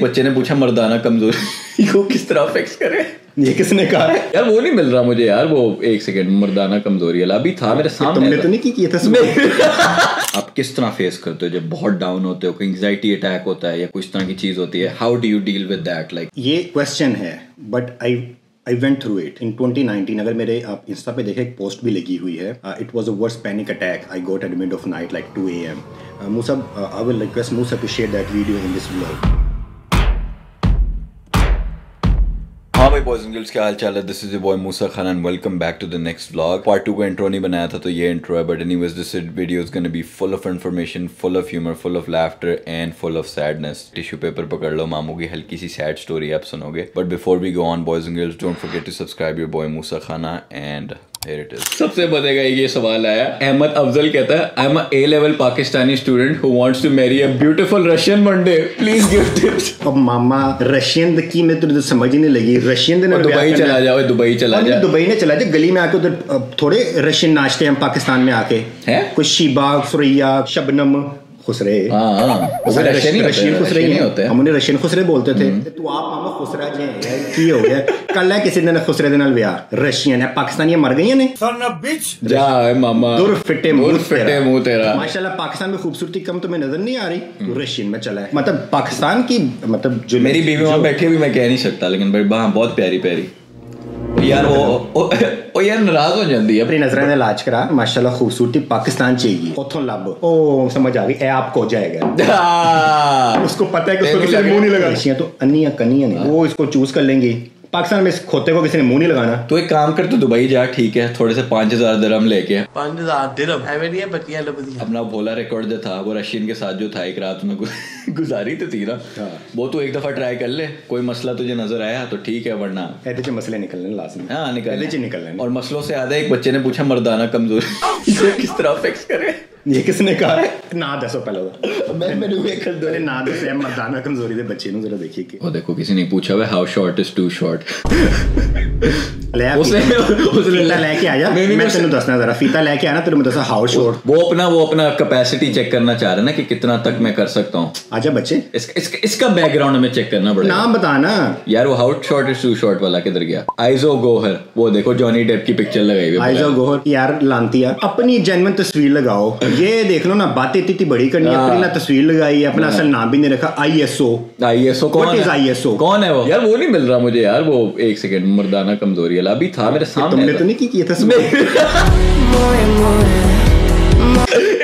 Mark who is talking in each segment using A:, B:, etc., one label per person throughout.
A: बच्चे ने पूछा मर्दाना कमज़ोरी को किस तरह फिक्स करे?
B: ये किसने कहा? है
A: यार वो नहीं मिल रहा मुझे यार वो एक सेकंड मर्दाना कमज़ोरी वाला। अभी था मेरे सामने
B: तुमने तो नहीं की किया था सुबह?
A: आप किस तरह फेस करते हो? जब बहुत डाउन होते हो कोई एंग्जाइटी अटैक होता है या कुछ तरह की चीज़ होती है how do you deal with that like
B: ये क्वेश्चन है but I I went through it in 2019 अगर मेरे आप इंस्टा पे देखें एक पोस्ट भी लगी हुई है। It was a worst panic attack I got at mid of night like 2 am Moosa I will request Moosa to share that video in this
A: vlog भाई बॉयज़ एंड गर्ल्स क्या हाल चाल है? This is boy Moosa Khan and welcome back to the next vlog part two का intro नहीं बनाया था तो ये इंट्रो है but anyways this video is gonna be full of information full of humour full of laughter and full of sadness tissue paper पकड़ लो, मामू की हल्की सी सैड स्टोरी आप सुनोगे. But before we go on boys and girls don't forget to subscribe your boy Moosa Khan and. सबसे बदे का ये सवाल आया। अहमद अफजल कहता है I am A level Pakistani student who wants to marry a beautiful Russian one day please give tips
B: अब मामा रशियन की मैं तुझे समझ ही नहीं लगी। रशियन दे
A: दुबई चला जाओ दुबई चला जा।
B: दुबई ने चला जाए गली में आके उधर थोड़े रशियन नाचते हैं हम पाकिस्तान में आके।
A: हैं?
B: कुछ शीबा सुरैया शबनम खुसरे।
A: हाँ हाँ। रशियन
B: रशियन खुसरे
A: रशियन
B: ही
A: ही होते हैं।
B: हम उन्हें रशियन खुसरे बोलते थे। तू आप मामा खुसरा जे है की हो गया। कल है किसी दिन खुसरे दे नाल ब्याह रशियन है पाकिस्तानियाँ मर गई ने।
A: जा ए मामा।
B: दूर फिटे मुँह
A: दूर फिटे
B: तेरा।
A: मुँह तेरा।
B: माशाल्लाह पाकिस्तान में खूबसूरती कम तुम्हें नज़र नहीं आ रही। तू रशियन में चला है। मतलब पाकिस्तान की मतलब जो
A: मेरी बीवी वहाँ बैठी हुई मैं कह नहीं सकता लेकिन बड़ी हाँ बहुत प्यारी प्यारी। यार वो ओ, ओ यार नाराज़ हो जाती है।
B: अपनी नज़र ने इलाज करा। माशाल्लाह खूबसूरती पाकिस्तान चाहिए उथों लब। ओ समझ आ गई। ए आपको हो जाएगा?
A: हाँ।
B: उसको पता है कि उसको
A: तेनू
B: किसी ने
A: लगे-
B: मुँह नहीं लगाना रशिया तो अन्नियाँ कन्नियाँ नहीं वो इसको चूज़ कर लेंगी। पाकिस्तान में इस खोते को किसी ने मुँह नहीं लगाना?
A: तो एक काम कर तो दुबई जा ठीक है? थोड़े से पाँच हज़ार दरम लेके।
C: पाँच हज़ार दरम बतिया
A: अपना भोला रिकॉर्ड जो था वो रशियन के साथ जो था एक रात में गुजारी तो थी ना। हाँ। वो तो एक दफ़ा ट्राई कर ले कोई मसला तुझे नज़र आया तो ठीक है वरना।
B: एहते तो मसले निकलने लाजमी
A: हाँ निकल
B: निकलने
A: और मसलों से आधा एक बच्चे ने पूछा मर्दाना कमज़ोर। किस तरह फिक्स करे?
B: ये किसने कहा? ना दसो पहले ਉਹਦਾ
A: मैं मैंने ਵੇਖ ਦੋ
B: ਪਹਿਲੇ ਨਾ ਦੱਸਿਆ ਮਰਦਾਨਾ ਕਮਜ਼ੋਰੀ ਦੇ ਬੱਚੇ ਨੂੰ ਜ਼ਰਾ ਦੇਖੀਏ ਕਿ
A: वो देखो किसी ने पूछा हुआ how short is too short
B: ਲੈ ਆ
A: उसने उसने
B: ਫੀਤਾ ਲੈ ਕੇ ਆ ਜਾ
A: नहीं, नहीं,
B: ਮੈਂ
A: उसने-
B: ਤੈਨੂੰ ਦੱਸਣਾ ਜ਼ਰਾ ਫੀਤਾ ਲੈ ਕੇ ਆਣਾ ਤੈਨੂੰ ਮੈਂ ਦੱਸਾਂ ਹਾਊ ਸ਼ੋਰ
A: वो अपना वो अपना कैपेसिटी चेक करना चाह रहे हैं ना कि कितना तक मैं कर सकता हूँ
B: आजा बच्चे
A: इसका इसका, इसका बैकग्राउंड हमें चेक करना पड़ेगा
B: नाम बताना
A: यार वो how short is too short वाला किधर गया आइजो गोहर वो देखो जॉनी डेप की पिक्चर लगाई हुई है
B: आइजा गोहर यार लांतिया अपनी जेन्युइन तस्वीर लगाओ ये देख लो ना बातें इतनी इतनी बड़ी करनी है
A: हाँ।
B: अपनी ना तस्वीर लगाई है अपना असल नाम भी नहीं रखा आईएसओ
A: आईएसओ कौन
B: What is
A: है?
B: ISO?
A: कौन है वो? यार वो नहीं मिल रहा मुझे यार वो एक सेकंड मर्दाना कमज़ोरी वाला। अभी था मेरे सामने
B: तुमने तो नहीं की किया था सुबह?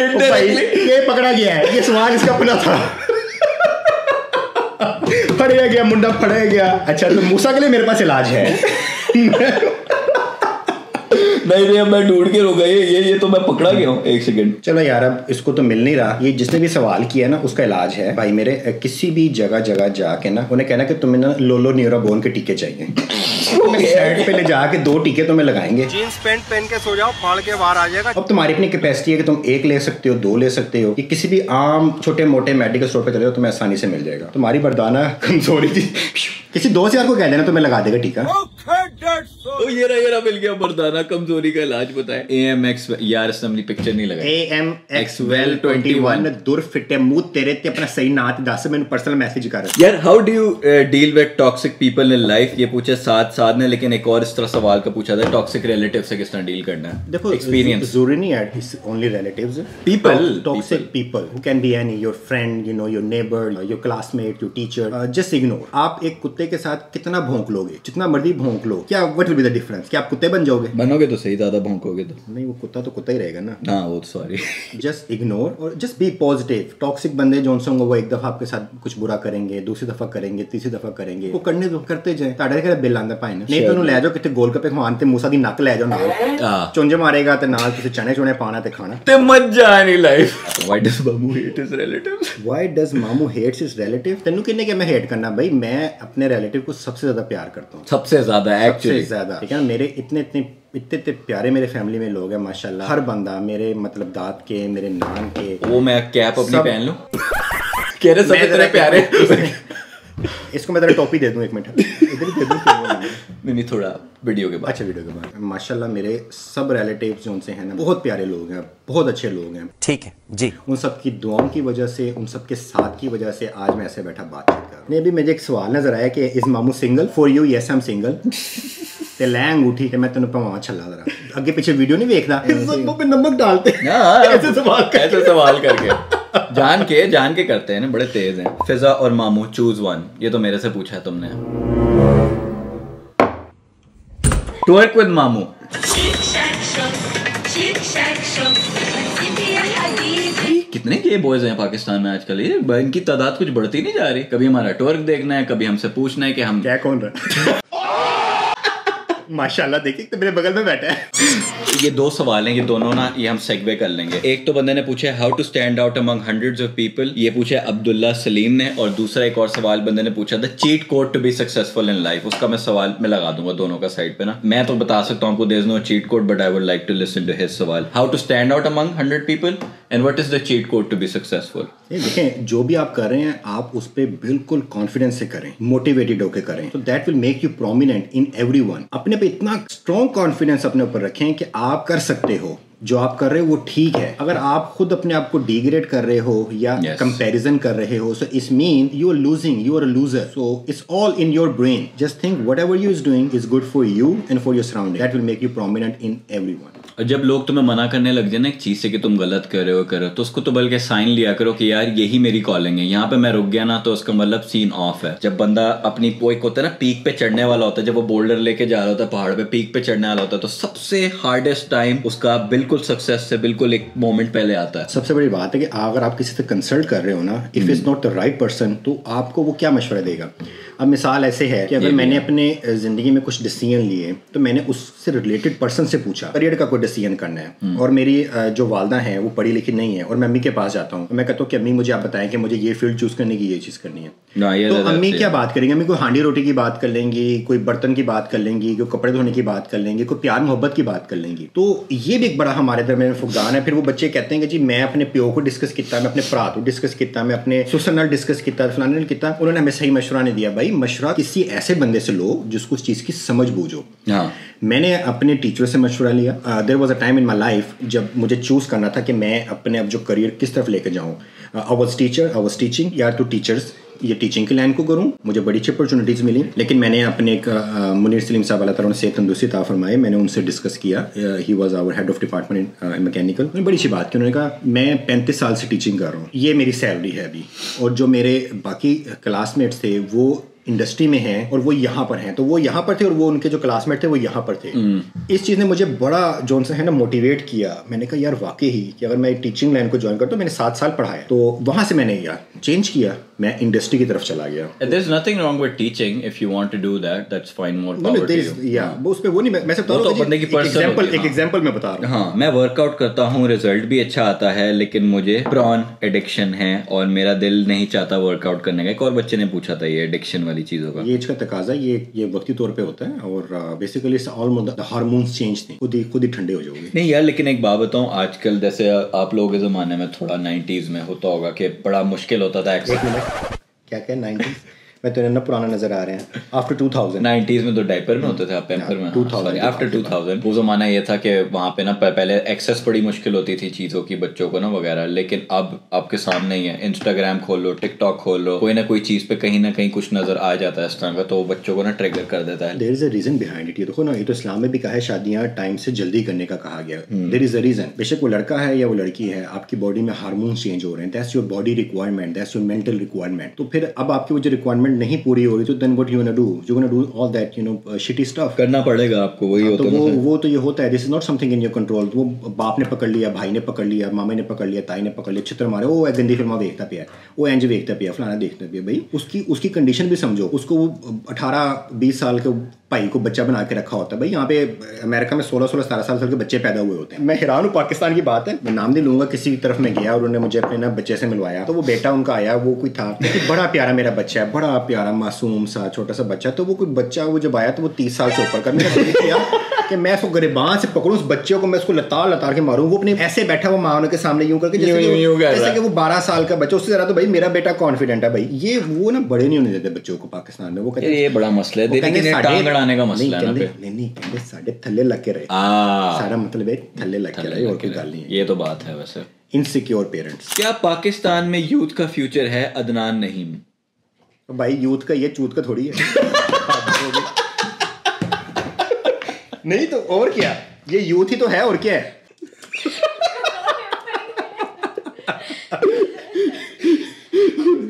B: ओ भाई, ये पकड़ा गया है ये सवाल इसका अपना था। फड़या गया मुंडा फड़या गया। अच्छा तो मूसा के लिए मेरे पास इलाज है।
A: नहीं नहीं मैं ढूंढ के रुका ये ये ये तो मैं पकड़ा गया हूँ एक सेकंड
B: चलो यार अब इसको तो मिल नहीं रहा। ये जिसने भी सवाल किया ना उसका इलाज है। भाई मेरे किसी भी जगह जगह जाके ना उन्हें कहना कि तुम्हें ना लोलो न्यूरोबोन के टीके चाहिए। साइड पे ले जाके दो टीके तुम्हें लगाएँगे।
D: जीन्स पैंट पहन के सो जाओ फाड़ के बाहर आ जाएगा।
B: अब तुम्हारी अपनी कैपेसिटी है कि तुम एक ले सकते हो दो ले सकते हो। ये किसी भी आम छोटे मोटे मेडिकल स्टोर पे चले जाओ तुम्हें आसानी से मिल जाएगा। तुम्हारी बरदाना कमज़ोरी थी। किसी दोस्त यार को कह देना तुम्हें लगा देगा टीका।
A: ओ ये रहा ये रहा मिल गया मर्दाना कमज़ोरी। का इलाज बताए। ए एम एक्स यार पिक्चर नहीं लगाई।
B: A M X well twenty one दुर फिटे मुँह तेरे ते अपना सही नात दस मैंने पर्सनल मैसेज कर
A: यार how do you deal with toxic people in life ये पूछा साथ साथ ने लेकिन एक और इस तरह सवाल का पूछा था टॉक्सिक रिलेटिव से किस तरह डील करना है?
B: देखो
A: एक्सपीरियंस
B: ज़रूरी नहीं है it's only relatives
A: People,
B: toxic people who can be any your friend you know your neighbour your classmate your teacher just ignore आप एक कुत्ते के साथ कितना भोंक लोगे? जितना मर्ज़ी भोंक लो। क्या what will be the difference क्या आप कुत्ते बन जाओगे?
A: बनोगे तो सही ज्यादा भौंकोगे तो
B: नहीं वो कुत्ता तो कुत्ता ही रहेगा ना
A: हाँ वो तो सॉरी
B: जस्ट इग्नोर और जस्ट बी पॉजिटिव टॉक्सिक बंदे जो होंगे वो एक दफा आपके साथ कुछ बुरा करेंगे दूसरी दफा करेंगे तीसरी दफा करेंगे वो करने दो करते जाए ਤੁਹਾਡੇ ਘਰੇ ਬਿੱਲ ਆਂਦਾ ਭਾਈ ਨੇ ਨਹੀਂ ਤੁਹਾਨੂੰ ਲੈ ਜਾਓ ਕਿਤੇ ਗੋਲ ਗੱਪੇ ਖਵਾਉਣ ਤੇ ਮੂਸਾ ਦੀ ਨੱਕ ਲੈ ਜਾਓ ਨਾਲ
A: हाँ
B: ਚੁੰਝ ਮਾਰੇਗਾ ਤੇ ਨਾਲ ਤੁਸੀਂ ਚਣੇ ਚੁਣੇ ਪਾਣਾ ਤੇ ਖਾਣਾ
A: ते मजा नहीं life why does Babu hate his relatives
B: why does mamu hates his relative तेनू किन्ने क्या मैं हेट करना भाई मैं अपने रिलेटिव को सबसे ज्यादा प्यार करता हूँ
A: सबसे ज्यादा
B: सबसे
A: एक्चुअली
B: ज्यादा ठीक है ना मेरे इतने इतने इतने इतने प्यारे मेरे फैमिली में लोग हैं माशाल्लाह। हर बंदा मेरे मतलब दाद के मेरे नान के।
A: वो मैं कैप अपनी पहन लूँ? कह रहे सब इतने प्यारे।
B: इसको मैं तेरा टोपी दे दूँ एक मिनट। इधर ही दे दूँ नहीं?
A: नहीं थोड़ा वीडियो के बाद।
B: अच्छा वीडियो के बाद। माशाल्लाह मेरे सब रिलेटिव जो उनसे हैं ना बहुत प्यारे लोग हैं बहुत अच्छे लोग हैं।
E: ठीक है जी।
B: उन सब की दुआओं की वजह से उन सब के साथ की वजह से आज मैं ऐसे बैठा बातचीत कर हूँ। नहीं अभी मुझे एक सवाल नज़र आया कि इस मामू single for you yes I am single ते लैंग उठी कि मैं तेन पवा छला जरा अगे पीछे वीडियो नहीं देखदा मुँह पे नमक डालते
A: हाँ,
B: ऐसे सवाल
A: ऐसे सवाल करके। जान के जान के करते हैं ना बड़े तेज हैं। फिजा और मामू चूज़ वन ये तो मेरे से पूछा है तुमने।
F: Cynthia with
A: Mamu. कितने के बॉयज़ हैं पाकिस्तान में आजकल? ये इनकी तादाद कुछ बढ़ती नहीं जा रही? कभी हमारा ट्वर्क देखना है, कभी हमसे पूछना है कि हम
B: क्या कौन रहा माशाल्लाह, देखिए तो मेरे बगल में बैठा है।
A: ये दो सवाल हैं, ये दोनों ना, ये हम सेगवे कर लेंगे। एक तो बंदे ने पूछा how to stand out among hundreds of people ये पूछा अब्दुल्ला सलीम ने, और दूसरा एक और सवाल बंदे ने पूछा था cheat code to be successful in life उसका मैं सवाल, मैं लगा दूँगा दोनों का साइड पे ना। मैं तो बता सकता हूँ आपको there no cheat code but I would like to listen to his सवाल. How to stand out among hundred people and what is the cheat code to be
B: successful देखें जो भी आप कर रहे हैं आप उस पर बिल्कुल कॉन्फिडेंस से करें मोटिवेटेड होकर करें। तो that will make you prominent in every अपने पे इतना स्ट्रॉन्ग कॉन्फिडेंस अपने ऊपर रखें कि आप कर सकते हो। जो आप कर रहे हो वो ठीक है। अगर आप खुद अपने आप को डिग्रेड कर रहे हो या कंपैरिजन Yes. कर रहे हो so is mean you are losing you are loser so it's all in your brain just think whatever you is doing is good for you and for your surrounding that will make you prominent in
A: every जब लोग तुम्हें मना करने लग जाए ना एक चीज़ से कि तुम गलत कर रहे हो कर रहे हो तो उसको तो बल्कि साइन लिया करो कि यार यही मेरी कॉलिंग है। यहाँ पे मैं रुक गया ना तो उसका मतलब सीन ऑफ़ है। जब बंदा अपनी वो एक होता है ना पीक पे चढ़ने वाला होता है जब वो बोल्डर लेके जा रहा होता है पहाड़ पे पीक पे चढ़ने वाला होता है तो सबसे हार्डेस्ट टाइम उसका बिल्कुल सक्सेस से बिल्कुल एक मोमेंट पहले आता है।
B: सबसे बड़ी बात है कि अगर आप किसी से कंसल्ट कर रहे हो ना if is not the right person तो आपको वो क्या मशवरा देगा? अब मिसाल ऐसे है कि अगर मैंने अपने ज़िंदगी में कुछ डिसीज़न लिए तो मैंने उससे रिलेटेड पर्सन से पूछा करियर का कोई डिसीज़न करना है? और मेरी जो वालदा है वो पढ़ी लिखी नहीं है और मैं अम्मी के पास जाता हूँ। मैं कहता हूँ कि अम्मी मुझे आप बताएँ कि मुझे ये फ़ील्ड चूज़ करने की ये चीज़ करनी है। तो अम्मी क्या बात करेंगे? अम्मी कोई हांडी रोटी की बात कर लेंगी कोई बर्तन की बात कर लेंगी कोई कपड़े धोने की बात कर लेंगी कोई प्यार मोहब्बत की बात कर लेंगी। तो ये भी एक बड़ा हमारे दरमियान फुकदान है। फिर वो बच्चे कहते हैं कि जी मैं अपने प्यो को डिस्कस किया मैं अपने भरा को डिस्कस किया मैं अपने सुसर डिस्कस किया फलाने किया उन्होंने हमें सही मशवरा नहीं दिया। भाई मशवरा किसी ऐसे बंदे से लो जिसको उस चीज़ की समझ बूझो
A: हाँ।
B: मैंने अपने टीचर से मशवरा लिया। There was a time in my life जब मुझे चूज़ करना था कि मैं अपने अब जो करियर किस तरफ़ लेके जाऊँ। I was teacher I was teaching या तो टीचर्स ये टीचिंग की लाइन को करूँ? मुझे बड़ी अच्छी अपॉर्चुनिटीज़ मिली। लेकिन मैंने अपने एक मुनीर सलीम साहब ताला उन्हें सेहत तंदुरुस्ती ता फरमाए। मैंने उनसे डिस्कस किया। He was our head of department in mechanical उन्होंने बड़ी अच्छी बात की। उन्होंने कहा मैं पैंतीस साल से टीचिंग कर रहा हूँ। ये मेरी सैलरी है अभी। और जो मेरे बाकी क्लासमेट्स थे वो इंडस्ट्री में हैं और वो यहाँ पर हैं। तो वो यहाँ पर थे और वो उनके जो क्लासमेट थे वो यहाँ पर थे। इस चीज़ ने मुझे बड़ा जो है ना मोटिवेट किया। मैंने कहा यार वाकई ही कि अगर मैं टीचिंग लाइन को ज्वाइन करता तो मैंने सात साल पढ़ाया। तो वहाँ से मैंने यार चेंज किया। मैं इंडस्ट्री की तरफ़ चला गया।
A: There's nothing wrong with teaching. If you want to do that, that's fine. More
B: No, no,
A: power to
B: there is-
A: you.
B: yeah, वो उस पे वो नहीं मैं सिर्फ़ बता रहा
A: तो की
B: कि एक एग्जांपल एक
A: हाँ।
B: एग्जांपल मैं बता रहा हूँ।
A: हाँ मैं वर्कआउट करता हूँ रिज़ल्ट भी अच्छा आता है लेकिन मुझे प्रॉन एडिक्शन है और मेरा दिल नहीं चाहता वर्कआउट करने का। एक और बच्चे ने पूछा था ये एडिक्शन वाली चीज़ों का।
B: ये एज का तकाजा ये ये वक्ती तौर पे होता है और बेसिकली इट्स हार्मोन्स चेंज थे खुद ही खुद ही ठंडे हो जाओगे।
A: नहीं यार लेकिन एक बात बताओ आजकल जैसे आप लोगों के जमाने में थोड़ा 90s में होता होगा कि बड़ा मुश्किल होता था
B: क्या क्या नाइनटीज मैं तो ना पुराना नज़र आ रहे हैं। आफ्टर टू थाउज़ेंड
A: 90s में तो डायपर में होते थे आप पैम्पर में।
B: 2000
A: सॉरी आफ्टर 2000 वो जमाना ये था कि वहाँ पे ना पहले एक्सेस बड़ी मुश्किल होती थी चीज़ों की बच्चों को ना वगैरह। लेकिन अब आपके सामने ही है। इंस्टाग्राम खोल लो टिकटॉक खोल लो कोई ना कोई चीज़ पे कहीं ना कहीं कुछ नज़र आ जाता है इस तरह का तो बच्चों को ना ट्रिगर कर देता है।
B: There is a reason behind it ये देखो ना ये तो इस्लाम में भी कहा है शादियाँ टाइम से जल्दी करने का कहा गया। देर इज़ अ रीजन बेशक वो लड़का है या वो लड़की है आपकी बॉडी में हार्मोन्स चेंज हो रहे हैं। That's your body requirement that's your mental requirement तो फिर अब आपकी वो जो रिक्वायरमेंट नहीं पूरी हो रही तो then what you gonna do you gonna do all that you know shitty stuff
A: करना पड़ेगा आपको वही
B: तो
A: होता है
B: वो वो तो ये होता है this is not something in your control वो बाप ने पकड़ लिया भाई ने पकड़ लिया मामे ने पकड़ लिया ताई ने पकड़ लिया चित्र मारे वो गंदी फ़िल्म देखता पिया वो एंज देखता पिया फलाना देखता पिया भाई। उसकी उसकी कंडीशन भी समझो उसको वो अठारह बीस साल के भाई को बच्चा बना के रखा होता है भाई। यहाँ पे अमेरिका में सोलह सोलह सतारह साल साल के बच्चे पैदा हुए होते हैं। मैं हैरान हूँ पाकिस्तान की बात है मैं नाम नहीं लूँगा किसी की तरफ़ में गया और उन्होंने मुझे अपने ना बच्चे से मिलवाया तो वो बेटा उनका आया वो कोई था बड़ा प्यारा मेरा बच्चा है बड़ा प्यारा मासूम सा छोटा सा बच्चा तो वो कोई बच्चा वो जब आया तो वो तीस साल से ऊपर का मैंने कहा, "ये कि मैं उसको गरीबान से पकड़ूं उस बच्चे को मैं उसको लतार लतार के मारूं। वो अपने ऐसे बैठा हुआ माँ के सामने यूँ करके जैसे
A: यूं-
B: कि वो-
A: यूँ कर
B: जैसे कि वो बारह साल का बच्चा उससे ज़्यादा तो भाई मेरा बेटा कॉन्फिडेंट है भाई। ये वो ना बड़े नहीं होने देते बच्चों को पाकिस्तान में। वो कहते
A: ये बड़ा मसला है। टांग का मसला है
B: नहीं नहीं कहते साढ़े थल्ले लग के रहे। सारा मतलब है थल्ले लग के रहे और कोई गल नहीं है।
A: ये तो बात है वैसे।
B: इनसिक्योर पेरेंट्स
A: क्या पाकिस्तान में यूथ का फ्यूचर है? अदनान नहीम।
B: भाई यूथ का ये चूत का थोड़ी है। नहीं तो और क्या? ये यूथ ही तो है और क्या है?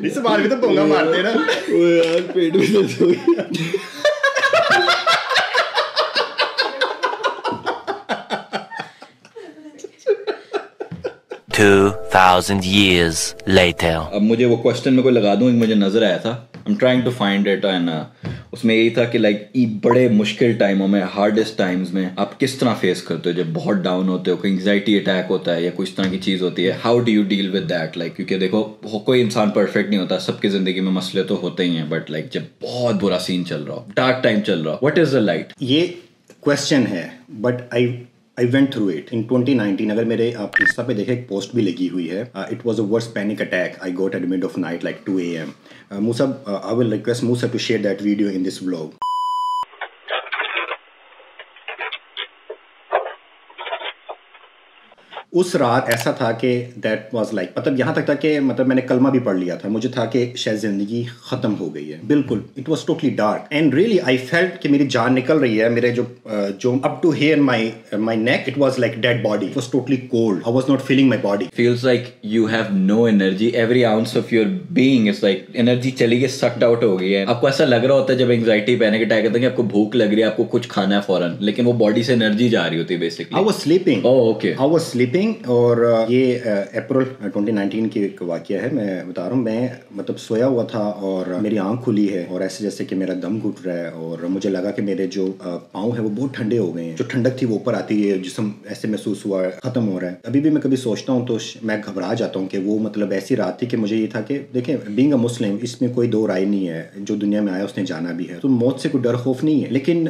B: इस बार भी तो पोंगा मारते ना।
A: वो यार पेट में दर्द हो गया।
E: 2,000 years later.
A: अब मुझे वो क्वेश्चन में कोई लगा दूँ मुझे नज़र आया था। I am trying to find it and उसमें यही था कि लाइक बड़े मुश्किल टाइमों में हार्डेस्ट टाइम्स में, आप किस तरह फेस करते हो? जब बहुत डाउन होते हो, कोई एंगजाइटी अटैक होता है या कुछ तरह की चीज़ होती है how do you deal with that like क्योंकि देखो कोई इंसान परफेक्ट नहीं होता, सबकी ज़िंदगी में मसले तो होते ही हैं बट लाइक जब बहुत बुरा सीन चल रहा हो डार्क टाइम चल रहा हो वट इज़ द लाइट
B: ये क्वेश्चन है but I I went through it in 2019 अगर मेरे आप इंस्टा पे देखे, एक पोस्ट भी लगी हुई है। It was a worst panic attack I got at mid of night like two A M Moosa I will request Moosa to share that video in this vlog उस रात ऐसा था कि दैट वाज लाइक मतलब यहाँ तक था कि मतलब मैंने कलमा भी पढ़ लिया था। मुझे था कि शायद ज़िंदगी खत्म हो गई है। बिल्कुल it was totally dark and really I felt कि मेरी जान निकल रही है मेरे जो uh, जो up to here my my neck it was like dead body it was totally cold I was not feeling my
A: body like you have no energy. Every ounce of your being is like energy चली गई sucked out हो गई है। आपको ऐसा लग रहा होता है जब एंग्जाइटी पैनिक अटैक आता है कि आपको भूख लग रही है आपको कुछ खाना है फ़ौरन लेकिन वो बॉडी से एनर्जी जा रही होती है
B: basically I was
A: sleeping okay.
B: I was sleeping और uh, ये अप्रैल 2019 की एक वाक्य है मैं बता रहा हूँ। मैं मतलब सोया हुआ था और मेरी आँख खुली है और ऐसे जैसे कि मेरा दम घुट रहा है और मुझे लगा कि मेरे जो uh, पाँव है वो बहुत ठंडे हो गए हैं। जो ठंडक थी वो ऊपर आती है जिसम ऐसे महसूस हुआ है, खत्म हो रहा है। अभी भी मैं कभी सोचता हूँ तो मैं घबरा जाता हूँ कि वो मतलब ऐसी रात थी कि मुझे ये था कि देखें बींग अ मुस्लिम इसमें कोई दो राय नहीं है। जो दुनिया में आया उसने जाना भी है। तो मौत से कोई डर खौफ नहीं है। लेकिन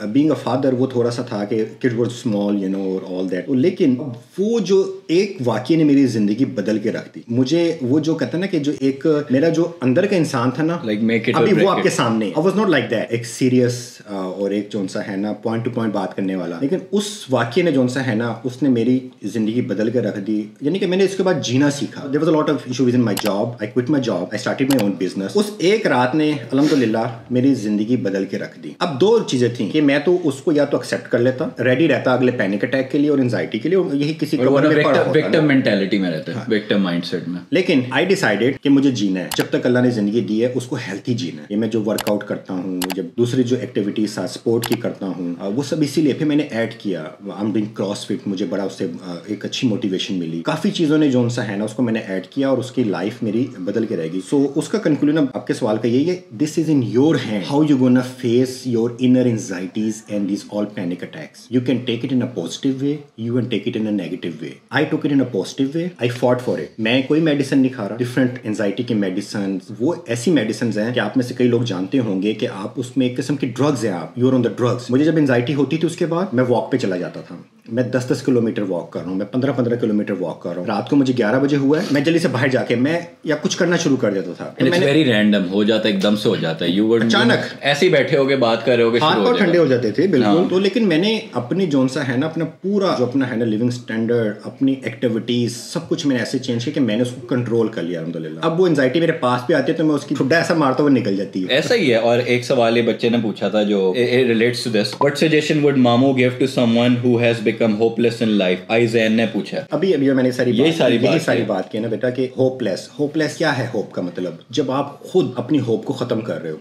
B: uh, बीइंग अ फादर वो थोड़ा सा था कि kid were small you know और ऑल दैट लेकिन वो जो एक वाक्य ने मेरी ज़िंदगी बदल के रख दी। मुझे वो जो कहते ना कि जो एक मेरा जो अंदर का इंसान था ना
A: लाइक Like
B: अभी वो आपके
A: it.
B: सामने। I was not like that एक सीरियस और एक जो सा है ना पॉइंट टू पॉइंट बात करने वाला। लेकिन उस वाक्य ने जो सा है ना उसने मेरी ज़िंदगी बदल के रख दी। यानी कि मैंने इसके बाद जीना सीखा। There was a lot of issues in my job I quit my job I started my own business उस एक रात ने अल्हम्दुलिल्लाह मेरी ज़िंदगी बदल के रख दी। अब दो चीज़ें थी कि मैं तो उसको या तो एक्सेप्ट कर लेता रेडी रहता अगले पैनिक अटैक के लिए और एंजाइटी के लिए और यही किसी
A: विक्टिम मेंटालिटी में रहते हैं विक्टिम माइंडसेट में।
B: लेकिन आई डिसाइडेड कि मुझे जीना है। जब तक अल्लाह ने ज़िंदगी दी है उसको हेल्थी जीना है। ये मैं जो वर्कआउट करता हूँ जब दूसरी जो एक्टिविटीज़ स्पोर्ट की करता हूँ वो सब इसीलिए फिर मैंने ऐड किया। I am doing CrossFit मुझे बड़ा उससे एक अच्छी मोटिवेशन मिली। काफ़ी चीज़ों ने जो सा है ना उसको मैंने ऐड किया और उसकी लाइफ मेरी बदल के रहेगी। सो उसका कंक्लूजन आपके सवाल का यही है this is in your hand how you gonna face your inner anxieties and these all panic attacks you can take it in a positive way you can take it in a negative way i took it in a positive way i fought for it मैं कोई medicine नहीं खा रहा different anxiety की medicine वो ऐसी medicine हैं कि आप में से कई लोग जानते होंगे कि आप उसमें एक किस्म की ड्रग्स हैं आप यूर ऑन द ड्रग्स मुझे जब एंजाइटी होती थी उसके बाद मैं वॉक पे चला जाता था मैं 10-10 किलोमीटर वॉक कर रहा हूँ मैं 15-15 किलोमीटर वॉक कर रहा हूँ। रात को मुझे 11 बजे हुआ है मैं जल्दी से बाहर जाके मैं या कुछ करना शुरू कर देता था।
A: वेरी रैंडम हो जाता है एकदम से हो जाता है। यू
B: अचानक।
A: ऐसे ही बैठे होगे बात कर रहे होगे
B: हाथ
A: शुरू
B: पाँव ठंडे हो। जाते थे बिल्कुल।
A: हाँ।
B: तो लेकिन मैंने अपनी जोन सा है ना अपना पूरा जो अपना है ना लिविंग स्टैंडर्ड अपनी एक्टिविटीज़ सब कुछ मैंने ऐसे चेंज किया कि मैंने उसको कंट्रोल कर लिया अलहमदिल्ला अब वो एंजाइटी मेरे पास भी आती है तो मैं उसकी ठुड्डा ऐसा मारता हुआ निकल जाती है।
A: ऐसा ही है और एक सवाल ये बच्चे ने पूछा था जो relates to this what suggestion would मामू give to someone who has become hopeless in life आई जैन ने पूछा।
B: अभी अभी मैंने सारी
A: यही सारी
B: यही सारी बात की है ना बेटा कि होपलेस होपलेस क्या है होप का मतलब? जब आप खुद अपनी होप को खत्म कर रहे हो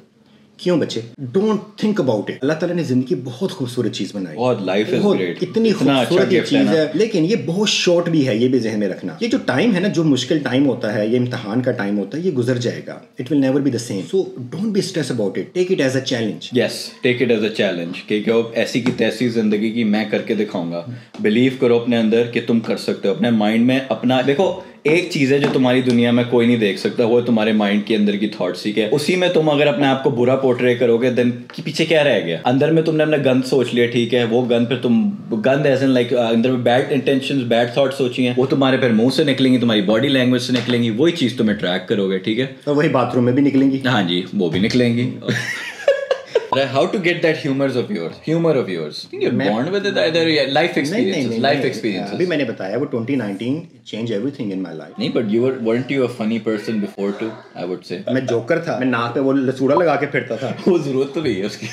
B: क्यों बच्चे? डोंट थिंक अबाउट इट अल्लाह ताला ने ज़िंदगी बहुत खूबसूरत चीज़ बनाई।
A: बहुत, life is
B: बहुत,
A: great.
B: इतनी
A: अच्छा
B: खूबसूरत
A: है
B: चीज़ है। लेकिन ये बहुत शॉर्ट भी है ये भी जहन में रखना। ये जो टाइम है ना जो मुश्किल टाइम होता है ये इम्तहान का टाइम होता है ये गुजर जाएगा। It will never be the same so don't be stress about it take it as a challenge
A: yes take it as a challenge कि क्यों? ऐसी की तैसी ज़िंदगी की मैं करके दिखाऊँगा। बिलीव करो अपने अंदर कि तुम कर सकते हो। अपने माइंड में अपना देखो एक चीज़ है जो तुम्हारी दुनिया में कोई नहीं देख सकता वो है तुम्हारे माइंड के अंदर की थॉट्स ठीक है? उसी में तुम अगर अपने आप को बुरा पोर्ट्रे करोगे देन पीछे क्या रह गया? अंदर में तुमने अपना गंद सोच लिया ठीक है? वो गंद पे तुम गंद एज एन लाइक अंदर में बैड इंटेंशन बैड थॉट सोची हैं वो तुम्हारे फिर मुँह से निकलेंगी तुम्हारी बॉडी लैंग्वेज से निकलेंगी वही चीज़ तुम्हें ट्रैक करोगे ठीक है?
B: और वही बाथरूम में भी निकलेंगी।
A: हाँ जी वो भी निकलेंगी। How to get that humors of yours? Humor of yours. I think you're
B: मैं-
A: born with it. Either yeah, life
B: नहीं नहीं
A: experiences.
B: नहीं
A: life
B: नहीं,
A: experiences.
B: अभी मैंने बताया वो 2019 change everything in my life
A: नहीं but you were weren't you a funny person before too? I would say.
B: मैं जोकर था मैं नाक पे वो लसूड़ा लगा के फिरता था
A: वो ज़रूरत तो नहीं है उसकी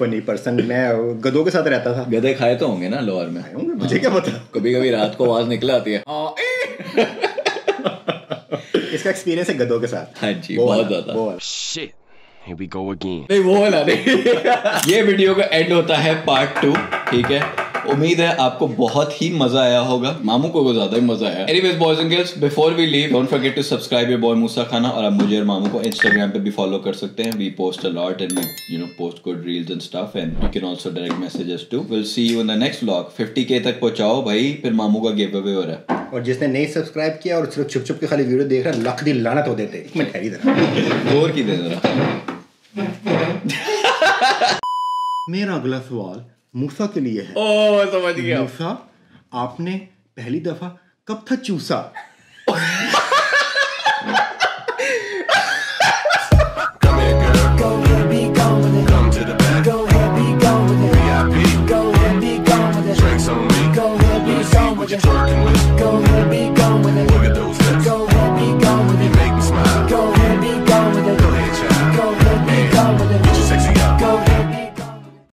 B: फनी पर्सन मैं गधों के साथ रहता था
A: गधे खाए तो होंगे ना लोअर में
B: होंगे, मुझे क्या पता
A: कभी कभी रात को आवाज़ निकल आती है
B: इसका एक्सपीरियंस है गधों के साथ
A: हाँ जी, बहुत ज़्यादा।
G: Here we go again.
A: नहीं वो वाला नहीं। ये वीडियो का एंड होता है पार्ट टू ठीक है? उम्मीद है आपको बहुत ही मज़ा आया होगा। मामू को ज़्यादा ही मज़ा आया। Anyways boys and girls before we leave don't forget to subscribe your boy Moosa खाना और आप मुझे और मामू को इंस्टाग्राम पे भी फॉलो कर सकते हैं। We post a lot and you know post good reels and stuff and you can also direct messages to will see you in the next vlog 50k तक पहुंचाओ भाई फिर मामू का गिव अवे हो रहा है।
B: और जिसने नहीं सब्सक्राइब किया और सिर्फ़ छुप छुप के खाली वीडियो देख रहा है लख दी लानत हो देते एक मिनट ठहरी जरा
A: और की दे जरा।
B: मेरा अगला सवाल मूसा के लिए है।
A: ओ समझ गया।
B: मूसा आपने पहली दफ़ा कब था चूसा?